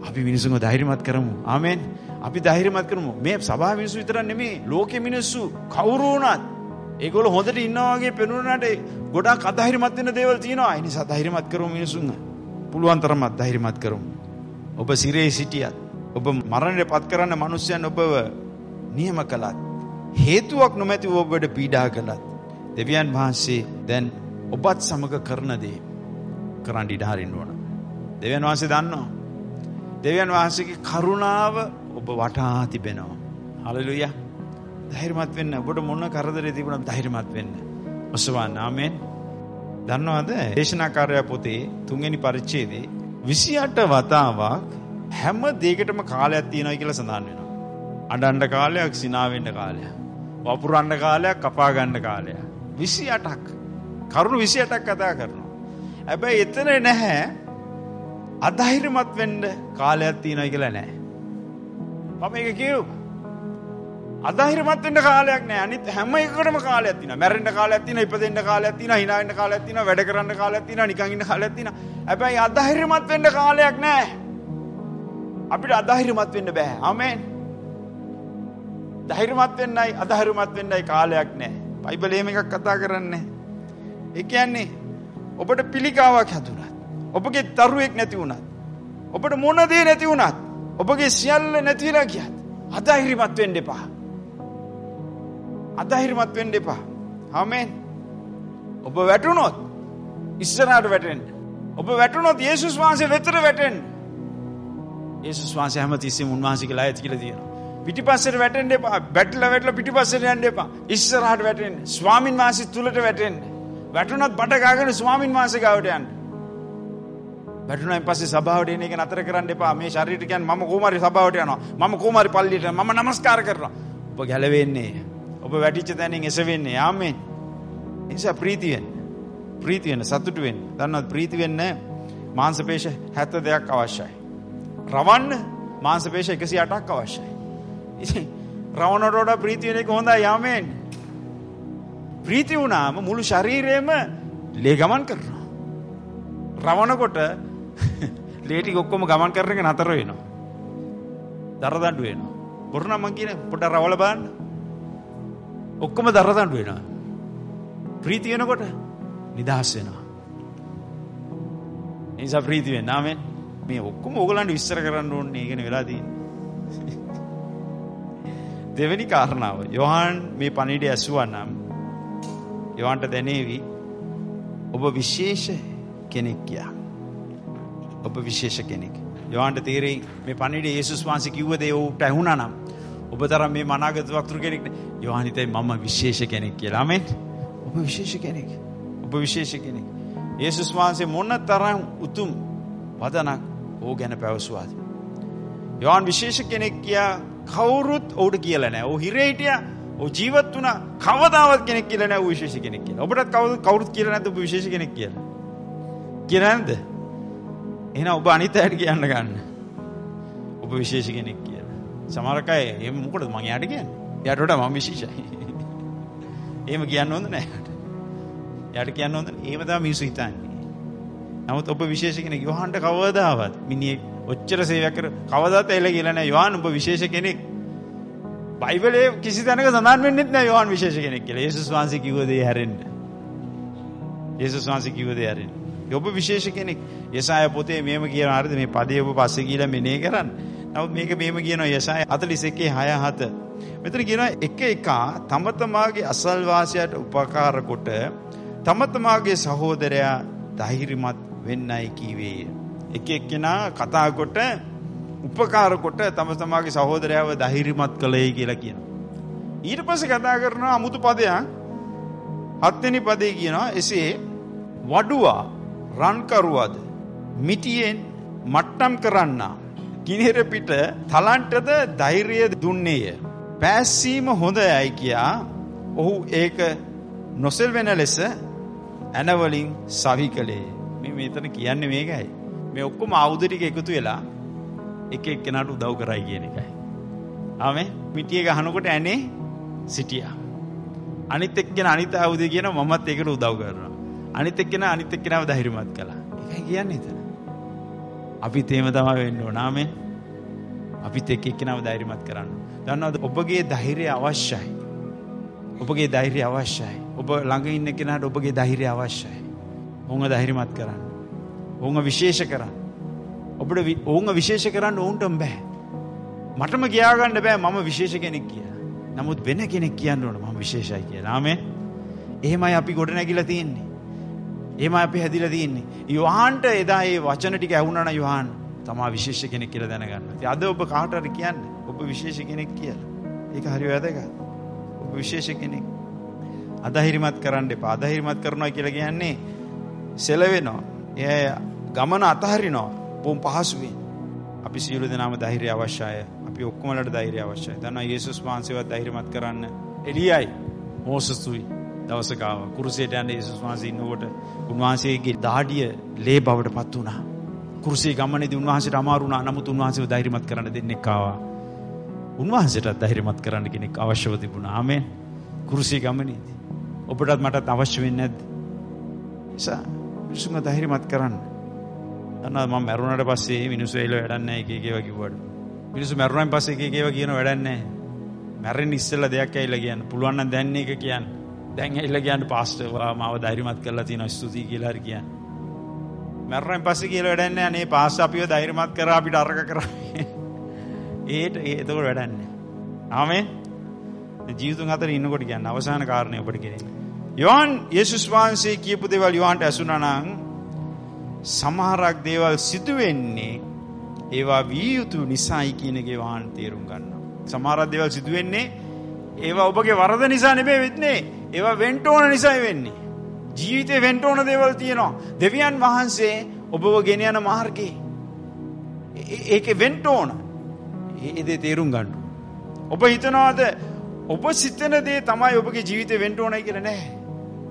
අපි මිනිසුන්ව ධෛර්යමත් කරමු. ආමෙන්. අපි ධෛර්යමත් කරමු. මේ සභාව මිනිස්සු විතර නෙමෙයි. ලෝකේ මිනිස්සු කවුරු වුණත් ඒගොල්ලෝ හොඳට ඉන්නවා වගේ පෙනුනට ගොඩාක් අධෛර්යමත් වෙන දේවල් තියෙනවා. ඒ නිසා ධෛර්යමත් කරමු මිනිසුන්. පුළුවන් තරමක් ධෛර්යමත් කරමු. ඔබ සිරේ සිටියත් ඔබ මරණයට පත් කරන්න මිනිස්යන් ඔබව නියම කළත් හේතුවක් නොමැතිව ඔබට පීඩා කළත් දෙවියන් වහන්සේ දැන් ඔබත් සමග කරන දේ කරන්න ඉඩ හරින්න ඕන. දෙවියන් වහන්සේ දන්නවා. දෙවියන් වහන්සේගේ කරුණාව ඔබ වටා තිබෙනවා. හලෙලුයා. ධෛර්යමත් වෙන්න ඔබට මොන කරදරේ තිබුණත් ධෛර්යමත් වෙන්න. ඔසවන්න ආමෙන්. දන්නවද දේශනාකාරය පොතේ තුන්වෙනි පරිච්ඡේදයේ 28 වතාවක් හැම දෙයකටම කාලයක් තියෙනවා කියලා සඳහන් වෙනවා. අඬන්න කාලයක්, සිනා වෙන්න කාලයක්. වපුරන්න කාලයක්, කපා ගන්න කාලයක්. 28ක්. කරුණු 28ක් කතා කරනවා. හැබැයි එතන නැහැ අධෛර්යමත් වෙන්න කාලයක් තියෙනවා කියලා නැහැ. මම ඒක කියුවා. අධෛර්යමත් වෙන්න කාලයක් නෑ. අනිත් හැම එකකටම කාලයක් තියෙනවා. මැරෙන්න කාලයක් තියෙනවා, ඉපදෙන්න කාලයක් තියෙනවා, hina වෙන්න කාලයක් තියෙනවා, වැඩ කරන්න කාලයක් තියෙනවා, නිකන් ඉන්න කාලයක් තියෙනවා. හැබැයි අධෛර්යමත් වෙන්න කාලයක් නෑ. අපිට අධෛර්යමත් වෙන්න බෑ. ආමෙන්. ධෛර්යමත් වෙන්නයි අධෛර්යමත් වෙන්නයි කාලයක් නෑ. බයිබලයේ මේකක් කතා කරන්නේ. ඒ කියන්නේ ඔබට පිළිකාවක් හැදුනත්, ඔබගේ දරුවෙක් නැති වුණත්, ඔබට මොන දේ නැති වුණත්, ඔබගේ සියල්ල නැතිලා ගියත් අධෛර්යමත් වෙන්න එපා. අධෛර්යමත් වෙන්න එපා. ආමෙන්. ඔබ වැටුණොත් ඉස්සරහට වැටෙන්න. ඔබ වැටුණොත් යේසුස් වහන්සේ වෙතට වැටෙන්න. යේසුස් වහන්සේ හැමතිස්සෙම උන්වහන්සේගේ ළය කියලා තියෙනවා. පිටිපස්සට වැටෙන්න එපා. බැටලා වැටලා පිටිපස්සට යන්න එපා. ඉස්සරහට වැටෙන්න. ස්වාමින් වහන්සේ තුලට වැටෙන්න. වැටුණත් බඩ ගාගෙන ස්වාමින් වහන්සේ ගාවට යන්න. වැටුණායින් පස්සේ සභාවට එන එක නතර කරන්න එපා. මේ ශරීරය කියන්නේ මම කොහොමරි සභාවට යනවා. මම කොහොමරි පල්ලියට මම নমස්කාර කරනවා. ඔබ ගැලවෙන්නේ ඔබ වැටිච්ච තැනින් එසවෙන්නේ ආමෙන්. ඒ නිසා ප්‍රීති වෙන්න. ප්‍රීති වෙන්න සතුටු වෙන්න. දන්නවද ප්‍රීති වෙන්න මාංශපේශ 72ක් අවශ්‍යයි. රවන්න මාංශපේශ 108ක් අවශ්‍යයි. ඉතින් රවණට වඩා ප්‍රීති වෙන එක හොඳයි ආමෙන්. ප්‍රීති වුණාම මුළු ශරීරයම ලේ ගමන් කරනවා. රවණකොට (laughs) ලේ ටික ඔක්කොම ගමන් කරන එක නතර වෙනවා. දරදඬු වෙනවා. බොරු නම් මං කියන පොඩ්ඩක් රවල බලන්න. ඔක්කොම දරදඬු වෙනවා. ප්‍රීති වෙනකොට නිදහස් වෙනවා. ඒ නිසා ප්‍රීති වෙන්න ආමෙන්. මේ ඔක්කොම ඕගලන්ට විස්තර කරන්න ඕනේ ඒකනේ වෙලා තියෙන්නේ. (laughs) දෙවෙනි කාරණාව යොහාන් මේ පණිවිඩය ඇසුවා නම් යොහන්ට දැනේවි ඔබ විශේෂ කෙනෙක් කියා. ඔබ විශේෂ කෙනෙක්. යොහන්ට තේරෙයි මේ පණිවිඩය යේසුස් වහන්සේ කිව්ව දේ ඔහුට ඇහුණා නම් ඔබ තරම් මේ මනාගත වක්තෘ කෙනෙක් නේ. යොහන් හිතයි මම විශේෂ කෙනෙක් කියලා. ආමෙන්. ඔබ විශේෂ කෙනෙක්. ඔබ විශේෂ කෙනෙක්. යේසුස් වහන්සේ මොන තරම් උතුම් වදනක් ඕ ගැන පැවසුවාද. යොහන් විශේෂ කෙනෙක් කියා කවුරුත් ඔහුට කියලා නැහැ. ඔහු හිරේ හිටියා. ඔහු ජීවත් වුණා. කවදාවත් කෙනෙක් කියලා නැහැ ඔහු විශේෂ කෙනෙක් කියලා. ඔබටත් කවුරුත් කවුරුත් කියලා නැද්ද ඔබ විශේෂ කෙනෙක් කියලා? කියලා නැද්ද? එහෙනම් ඔබ අනිත් අයට කියන්න ගන්න. ඔබ විශේෂ කෙනෙක් කියලා. සමහර අය එහෙම මොකටද මං එයාට කියන්නේ? එයාට වඩා මම විශේෂයි. (laughs) එහෙම කියන්න හොඳ නෑ එයාට. එයාට කියන්න හොඳ නෑ. එහෙම තමයි මිනිස්සු හිතන්නේ. නමුත් ඔබ විශේෂ කෙනෙක් යොහන්ට කවදාවත් මිනිහෙක් ඔච්චර සේවයක් කර කවදාත් එල කියලා නෑ යොහන් ඔබ විශේෂ කෙනෙක්. බයිබලයේ කිසි තැනක සඳහන් වෙන්නෙත් නෑ යොහන් විශේෂ කෙනෙක් කියලා. යේසුස් වහන්සේ කිව්ව දේ හැරෙන්න. යේසුස් වහන්සේ කිව්ව දේ හැරෙන්න. ඔබ විශේෂ කෙනෙක්. යසාය පොතේ මේම කියන හරිද මේ පදේ ඔබ පස්සේ කියලා මෙනේ කරන්න. නමුත් මේක මේම කියනවා යසාය 41 6 7. මෙතන කියනවා එක එක තම තමාගේ අසල්වාසයට උපකාර කොට තම තමාගේ සහෝදරයා ධෛර්යමත් වෙන්නයි කීවේය. එක එක්කෙනා කතා කොට උපකාර කොට තම තමාගේ සහෝදරයාව ධෛර්යමත් කළේ කියලා කියනවා. ඊට පස්සේ කතා කරනවා අමුතු පදයක් හත්වෙනි පදේ කියනවා එසේ වඩුවා රන්කරුවද මිටියෙන් මට්ටම් කරන්නා කිනිහෙර පිට තලන්ටද ධෛර්යය දුන්නේය. පෑස්සීම හොඳ යයි කියා ඔහු ඒක නොසෙල් වෙන ලෙස ඇනවලින් සවි කළේ. මේ මෙතන කියන්නේ මේකයි. මේ ඔක්කොම ආයුධ ටික එකතු වෙලා එක එක්කෙනාට උදව් කරයි කියන එකයි. ආමේ මිටිය ගහනකොට ඇනේ සිටියා. අනිත් එක්කෙනා අනිත් ආයුධ කියන මමත් ඒකට උදව් කරනවා. අනිත් එක්කෙනා අනිත් එක්කෙනාව ධෛර්යමත් කළා. ඒකයි කියන්නේ එතන. අපිත් එහෙම තමයි වෙන්න ඕන. ආමෙන්. අපිත් එක්ක එක්කෙනාව ධෛර්යමත් කරන්න. දන්නවද ඔබගේ ධෛර්යය අවශ්‍යයි. ඔබගේ ධෛර්යය අවශ්‍යයි. ඔබ ළඟ ඉන්න කෙනාට ඔබගේ ධෛර්යය අවශ්‍යයි. ඔවුන්ව ධෛර්යමත් කරන්න. ඔවුන්ව විශේෂ කරන්න. ඔබට ඔවුන්ව විශේෂ කරන්න ඔවුන්ටම බෑ. මටම කියාගන්න බෑ මම විශේෂ කෙනෙක් කියලා. නමුත් වෙන කෙනෙක් කියන්න ඕන මම විශේෂයි කියලා. ආමෙන්. එහෙමයි අපි ගොඩ නැගිලා තියෙන්නේ. එහෙමයි අපි හැදිලා තියෙන්නේ. යෝහාන්ට එදා ඒ වචන ටික ඇහුණා නම් යෝහාන් තමා විශේෂ කෙනෙක් කියලා දැනගන්න. ඉතින් අද ඔබ කාට හරි කියන්නේ ඔබ විශේෂ කෙනෙක් කියලා. ඒක හරි වැදගත්. ඔබ විශේෂ කෙනෙක්. අධෛර්යමත් කරන්න එපා. අධෛර්යමත් කරනවා කියලා කියන්නේ සෙලවෙනවා. එය ගමන අතහරිනවා. බොම් පහසුවෙන්. අපි සියලු දෙනාම ධෛර්යය අවශ්‍යයි. අපි ඔක්කොමලට ධෛර්යය අවශ්‍යයි. දන්නවා යේසුස් වහන්සේවත් ධෛර්යමත් කරන්න එලියයි. මෝසස්තුයි දවසක ආවා. කුරුසයට යන්න යේසුස් වහන්සේ ඉන්නකොට උන්වහන්සේගේ දාඩිය ලේ බවට පත් වුණා. කුරුසිය ගමනේදී උන්වහන්සේට අමාරු වුණා. නමුත් උන්වහන්සේව ධෛර්යමත් කරන්න දෙන්නෙක් ආවා. උන්වහන්සේටත් ධෛර්යමත් කරන්න කෙනෙක් අවශ්‍යව තිබුණා. ආමෙන්. කුරුසිය ගමනේදී ඔබටත් මටත් අවශ්‍ය වෙන්නේ නැද්ද? නිසා මිනිසුන්ව ධෛර්යමත් කරන්න. දන්නවද මම මැරුණාට පස්සේ මිනිස්සු ඇවිල්ලා වැඩක් නැහැ එක එක ඒවා කිව්වට. මිනිස්සු මැරුණාන් පස්සේ එක එක ඒවා කියන වැඩක් නැහැ. මැරෙන්න ඉස්සෙල්ලා දෙයක් ඇවිල්ලා කියන්න. පුළුවන් නම් දැන් මේක කියන්න. දැන් ඇවිල්ලා කියන්න පාස්ටර් මාව ධෛර්යමත් කරලා තියෙනවා ස්තුතියි කියලා හරි කියන්න. මැරුණාන් පස්සේ කියලා වැඩක් නැහැ. අනේ පාස්ටර් අපිව ධෛර්යමත් කරා අපිට අරක කරා. ඒට ඒතකොට වැඩක් නැහැ. ආමෙන්. ජීවිතුන් අතර ඉන්නකොට කියන්නේ අවසාන කාරණේ ඔබට කියන්නේ. යෝහන් යේසුස් වහන්සේ කියපු දේවල් යෝහන්ට ඇසුණා නම් සමහරක් දේවල් සිදු වෙන්නේ ඒවා විය යුතු නිසායි කියන එක යෝහන් තේරුම් ගන්නවා. සමහරක් දේවල් සිදු වෙන්නේ ඒවා ඔබගේ වරද නිසා නෙමෙයි වෙන්නේ. ඒවා වෙන්න ඕන නිසායි වෙන්නේ. ජීවිතේ වෙන්න ඕන දේවල් තියෙනවා. දෙවියන් වහන්සේ ඔබව ගෙන යන මාර්ගේ ඒකේ වෙන්න ඕන. ඒ දේ තේරුම් ගන්න. ඔබ හිතනවාද ඔබ සිතන දේ තමයි ඔබගේ ජීවිතේ වෙන්න ඕනයි කියලා නෑ.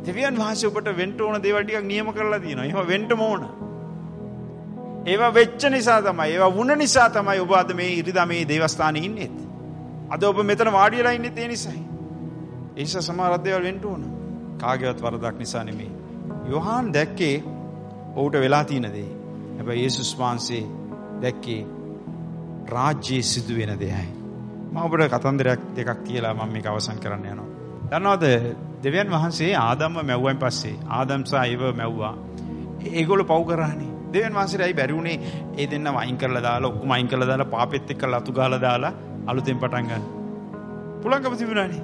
දෙවියන් වහන්සේ ඔබට වෙන්න ඕන දේවල් ටිකක් නියම කරලා තියෙනවා. ඒවා වෙන්නම ඕන. ඒවා වෙච්ච නිසා තමයි ඒවා වුණ නිසා තමයි ඔබ අද මේ ඉරිදා මේ දේවස්ථානයේ ඉන්නේ. අද ඔබ මෙතන වාඩි වෙලා ඉන්නේ ඒ නිසායි. ඒ නිසා සමහර දේවල් වෙන්න ඕන. කාගේවත් වරදක් නිසා නෙමෙයි. යෝහාන් දැක්කේ ඔහුට වෙලා තියෙන දේ. හැබැයි යේසුස් වහන්සේ දැක්කේ රාජ්‍යයේ සිදුවෙන දෙයයි. මම ඔබට කතන්දරයක් දෙකක් කියලා මම මේක අවසන් කරන්න යනවා. දන්නවද දෙවියන් වහන්සේ ආදම්ව මැව්වයින් පස්සේ ආදම් සහ ඒව මැව්වා. ඒගොල්ලෝ පව් කරානේ. දෙවියන් වහන්සේට ඇයි බැරි වුණේ ඒ දෙන්න වයින් කරලා දාලා ඔක්කොම අයින් කරලා දාලා පාපෙත් එක්ක ලතු ගහලා දාලා අලුතෙන් පටන් ගන්න. පුළුවන්කම තිබුණානේ.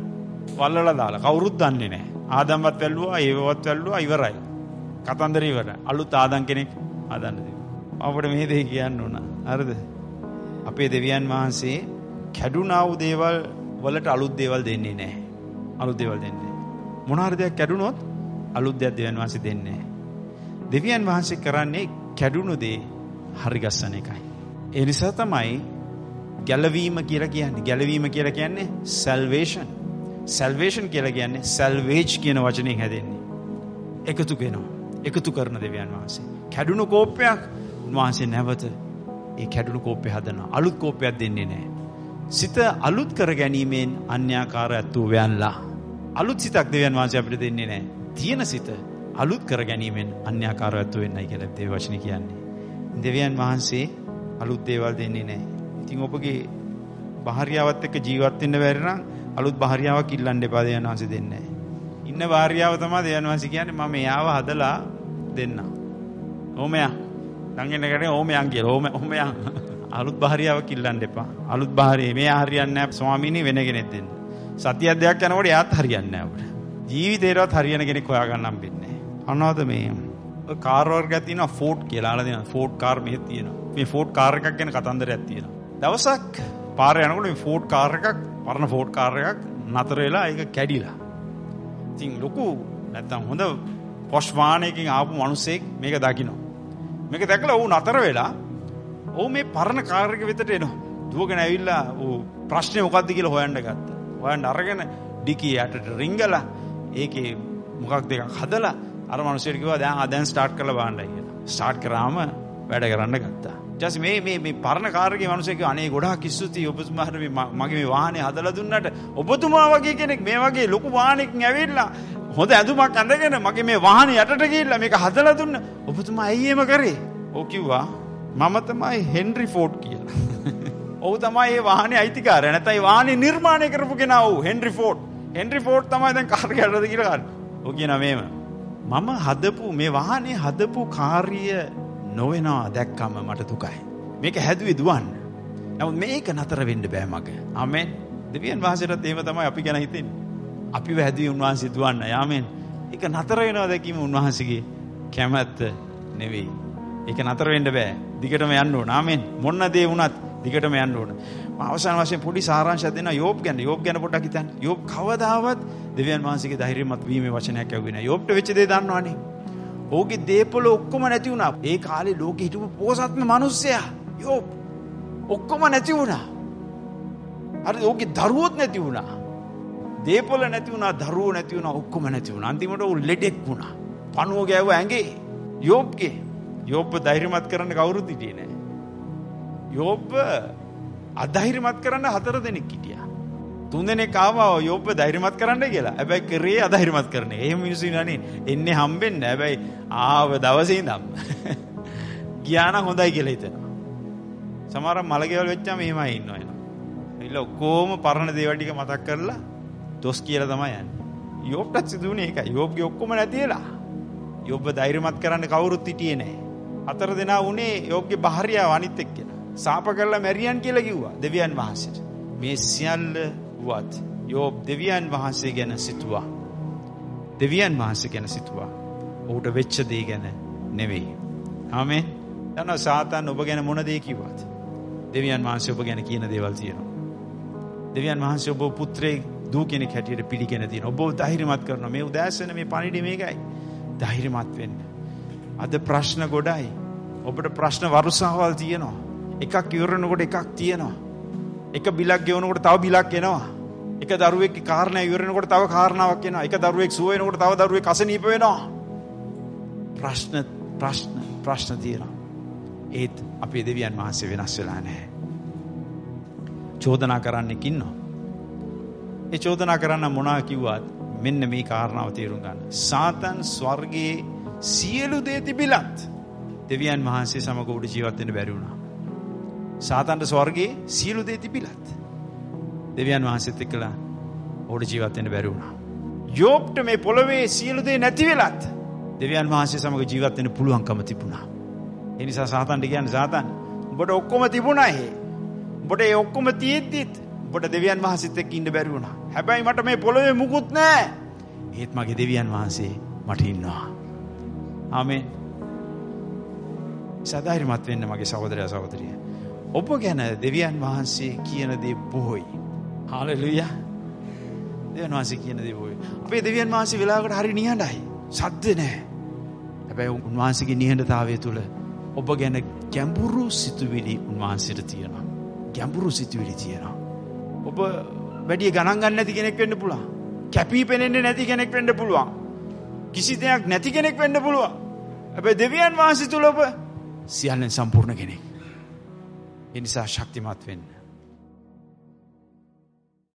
වල්ලලා දාලා කවුරුත් දන්නේ නැහැ. ආදම්වත් වැල්ලුවා ඒවවත් වැල්ලුවා ඉවරයි. කතන්දර ඉවරයි. අලුත් ආදම් කෙනෙක් හදන්න දෙනවා. අපිට මේ දේ කියන්න ඕන. හරිද? අපේ දෙවියන් වහන්සේ කැඩුනා වූ දේවල් වලට අලුත් දේවල් දෙන්නේ නැහැ. අලුත් දේවල් දෙන්නේ. මොන හරි දෙයක් කැඩුනොත් අලුත් දෙයක් දෙවියන් වහන්සේ දෙන්නේ නැහැ. දෙවියන් වහන්සේ කරන්නේ කැඩුණු දේ හරි ගස්සන එකයි. ඒ නිසා තමයි ගැලවීම කියලා කියන්නේ. ගැලවීම කියලා කියන්නේ salvation. salvation කියලා කියන්නේ salvage කියන වචනයෙන් හැදෙන්නේ. එකතු වෙනවා. එකතු කරන දෙවියන් වහන්සේ. කැඩුණු කෝප්පයක් උන්වහන්සේ නැවත ඒ කැඩුණු කෝප්පය හදනවා. අලුත් කෝප්පයක් දෙන්නේ නැහැ. සිත අලුත් කර ගැනීමෙන් අන්‍යාකාර ඇත්තු වයන්ලා. අලුත් සිතක් දෙවියන් වහන්සේ අපිට දෙන්නේ නැහැ. තියෙන සිත අලුත් කර ගැනීමෙන් අන්‍යාකාර ඇත්තු වෙන්නයි කියලා දේ වචනේ කියන්නේ. දෙවියන් වහන්සේ අලුත් දේවල් දෙන්නේ නැහැ. ඉතින් ඔබගේ භාර්යාවත් එක්ක ජීවත් වෙන්න බැරි නම් අලුත් භාර්යාවක් ඉල්ලන්න එපා දෙවියන් වහන්සේ දෙන්නේ නැහැ. ඉන්න භාර්යාව තමයි දෙවියන් වහන්සේ කියන්නේ මම එයාව හදලා දෙන්න. ඕමයා. ළඟින් එකට ඕමයන් කියලා. ඕම ඕමයන්. අලුත් භාර්යාවක් ඉල්ලන්න එපා. අලුත් භාර්යාව මේ හරියන්නේ නැහැ ස්වාමීනි වෙන කෙනෙක් දෙන්න. සතියක් දෙයක් යනකොට එයාත් හරියන්නේ නැහැ අපිට. ජීවිතේරවත් හරියන කෙනෙක් හොයාගන්න හම්බෙන්නේ නැහැ. අනවද මේ කාර් වර්ගයක් තියෙනවා ෆෝඩ් කියලා අහලා දෙනවා. ෆෝඩ් කාර් මේ තියෙනවා. මේ ෆෝඩ් කාර් එකක් ගැන කතන්දරයක් තියෙනවා. දවසක් පාරේ යනකොට මේ ෆෝඩ් කාර් එකක් පරණ ෆෝඩ් කාර් එකක් නතර වෙලා ඒක කැඩිලා. ඉතින් ලොකු නැත්තම් හොඳ පොෂ් වාහනයකින් ආපු මිනිසෙක් මේක දකිනවා. මේක දැකලා ඌ නතර වෙලා ඌ මේ පරණ කාර් එක වෙතට එනවා. දුවගෙන ඇවිල්ලා ඌ ප්‍රශ්නේ මොකද්ද කියලා හොයන්න ගත්තා. හොයන්න අරගෙන ඩිකී යටට රිංගලා ඒකේ මොකක් දෙකක් හදලා අර මිනිස්සුන්ට කිව්වා දැන් ආ දැන් ස්ටාර්ට් කරලා බලන්නයි කියලා. ස්ටාර්ට් කරාම වැඩ කරන්න ගත්තා. ඊට මේ මේ මේ පරණ කාර් එකේ මිනිස්සු කිව්වා අනේ ගොඩාක් ස්තුතියි ඔබතුමාට මේ මගේ මේ වාහනේ හදලා දුන්නට ඔබතුමා වගේ කෙනෙක් මේ වගේ ලොකු වාහනයකින් ඇවිල්ලා හොඳ ඇඳුමක් අඳගෙන මගේ මේ වාහනේ යටට ගිහිල්ලා මේක හදලා දුන්න ඔබතුමා ඇයි එහෙම කරේ? ඔව් කිව්වා මම තමයි හෙන්රි ෆෝඩ් කියලා. (laughs) ඔහු තමයි මේ වාහනේ අයිතිකාරය. නැත්නම් මේ වාහනේ නිර්මාණය කරපු කෙනා ඔහු හෙන්රි ෆෝඩ්. හෙන්රි ෆෝඩ් තමයි දැන් කාර් එක යටට කියලා ගන්න. ඔහු කියනවා මේම. මම හදපු මේ වාහනේ හදපු කාර්ය නොවෙනවා දැක්කම මට දුකයි. මේක හැදුවේ දුවන්න. නමුත් මේක නතර වෙන්න බෑ මග. ආමෙන්. දෙවියන් වහන්සේටත් එහෙම තමයි අපි ගැන හිතෙන්නේ. අපිව හැදුවේ උන්වහන්සේ දුවන්න. ආමෙන්. ඒක නතර වෙනවා දැකීම උන්වහන්සේගේ කැමැත්ත නෙවෙයි. ඒක නතර වෙන්න බෑ. දිගටම යන්න ඕන. ආමෙන්. මොන දේ වුණත් දිගටම යන්න ඕන. මම අවසාන වශයෙන් පොඩි සාරාංශයක් දෙනවා යෝබ් ගැන. යෝබ් ගැන පොඩ්ඩක් හිතන්න. යෝබ් කවදාවත් දෙවියන් වහන්සේගේ ධෛර්යමත් වීමේ වචනයක් ඇහුවේ නැහැ. යෝබ්ට වෙච්ච දේ දන්නවනේ. ඔහුගේ දේපොළ ඔක්කොම නැති වුණා. ඒ කාලේ ලෝකෙ හිටපු පොසත්ම මිනිස්සයා යෝබ් ඔක්කොම නැති වුණා. හරි ඔහුගේ දරුවොත් නැති වුණා. දේපොළ නැති වුණා, දරුවෝ නැති වුණා, ඔක්කොම නැති වුණා. අන්තිමට ඌ ලෙඩෙක් වුණා. පණුව ගෑව ඇඟේ. යෝබ්ගේ යෝබ්ව ධෛර්යමත් කරන්න කවුරුත් හිටියේ නැහැ. යෝබ්ව අධෛර්යමත් කරන්න හතර දෙනෙක් හිටියා. තුන් දෙනෙක් ආවා යෝබ්ව ධෛර්යමත් කරන්න කියලා. හැබැයි කරේ අධෛර්යමත් කරන එක. එහෙම මිනිස්සු ඉන්නනේ. එන්නේ හම්බෙන්න. හැබැයි ආව දවසේ ඉඳන් (laughs) ගියා නම් හොඳයි කියලා හිතනවා. සමහර මලකේවල් වෙච්චාම එහෙමයි ඉන්නවා එනවා. එilla ඔක්කොම පරණ දේවල් ටික මතක් කරලා දොස් කියලා තමයි යන්නේ. යෝබ්ටත් සිදුුනේ ඒකයි. යෝබ්ගේ ඔක්කොම නැතිලා. යෝබ්ව ධෛර්යමත් කරන්න කවුරුත් හිටියේ නැහැ. හතර දෙනා උනේ යෝබ්ගේ භාර්යාව අනිත් එක්කෙනා. සාප කරලා මැරියන් කියලා කිව්වා දෙවියන් වහන්සේට. මේ සියල්ල වුවත් යෝබ් දෙවියන් වහන්සේ ගැන සිතුවා. දෙවියන් වහන්සේ ගැන සිතුවා. ඔහුට වෙච්ච දේ ගැන නෙවෙයි. ආමෙන්. දන්නවා සාතන් ඔබ ගැන මොන දේ කිව්වත් දෙවියන් වහන්සේ ඔබ ගැන කියන දේවල් තියෙනවා. දෙවියන් වහන්සේ ඔබ පුත්‍රයෙක් දූ කෙනෙක් හැටියට පිළිගෙන තියෙනවා. ඔබ ධෛර්යමත් කරනවා. මේ උදෑසන මේ පණිඩි මේකයි. ධෛර්යමත් වෙන්න. අද ප්‍රශ්න ගොඩයි. ඔබට ප්‍රශ්න වරුසාවල් තියෙනවා. එකක් ඉවරනකොට එකක් තියෙනවා. එක බිලක් ගෙවනකොට තව බිලක් එනවා. එක දරුවෙක් කාරණා ඉවරනකොට තව කාරණාවක් එනවා. එක දරුවෙක් සුව වෙනකොට තව දරුවෙක් අසනීප වෙනවා. ප්‍රශ්න ප්‍රශ්න ප්‍රශ්න තියෙනවා. ඒත් අපේ දෙවියන් වහන්සේ වෙනස් වෙලා නැහැ. චෝදනා කරන්නෙක් ඉන්නවා. ඒ චෝදනා කරන්න මොනවා කිව්වත් මෙන්න මේ කාරණාව තේරුම් ගන්න. සාතන් ස්වර්ගයේ සියලු දේ තිබිලත් දෙවියන් වහන්සේ සමග උඩ ජීවත් වෙන්න බැරි වුණා. සාතන්ට ස්වර්ගයේ සියලු දේ තිබිලත් දෙවියන් වහන්සේත් එක්කලා ඔහුට ජීවත් වෙන්න බැරි වුණා. යෝබ්ට මේ පොළවේ සියලු දේ නැති වෙලත් දෙවියන් වහන්සේ සමග ජීවත් වෙන්න පුළුවන්කම තිබුණා. ඒ නිසා සාතන්ට කියන්නේ සාතන් උඹට ඔක්කොම තිබුණා එහෙ. උඹට ඒ ඔක්කොම තියෙද්දිත් උඹට දෙවියන් වහන්සේත් එක්ක ඉන්න බැරි වුණා. හැබැයි මට මේ පොළවේ මුකුත් නැහැ. ඒත් මගේ දෙවියන් වහන්සේ මට ඉන්නවා. ආමෙන්. සදාහිරමත් වෙන්න මගේ සහෝදරයා සහෝදරිය. ඔබ ගැන දෙවියන් වහන්සේ කියන දේ බොහොයි. හාලෙලුයා. දෙවියන් වහන්සේ කියන දේ බොහොයි. අපේ දෙවියන් වහන්සේ වෙලාවකට හරි නිහඬයි. සද්ද නැහැ. හැබැයි උන්වහන්සේගේ නිහඬතාවය තුළ ඔබ ගැන ගැඹුරු සිතුවිලි උන්වහන්සේට තියෙනවා. ගැඹුරු සිතුවිලි තියෙනවා. ඔබ වැඩිය ගණන් ගන්න නැති කෙනෙක් වෙන්න පුළුවන්. කැපී පෙනෙන්නේ නැති කෙනෙක් වෙන්න පුළුවන්. කිසි දෙයක් නැති කෙනෙක් වෙන්න පුළුවන්. හැබැයි දෙවියන් වහන්සේ තුල ඔබ සියල්ලෙන් සම්පූර්ණ කෙනෙක්. ඒ නිසා ශක්තිමත් වෙන්න.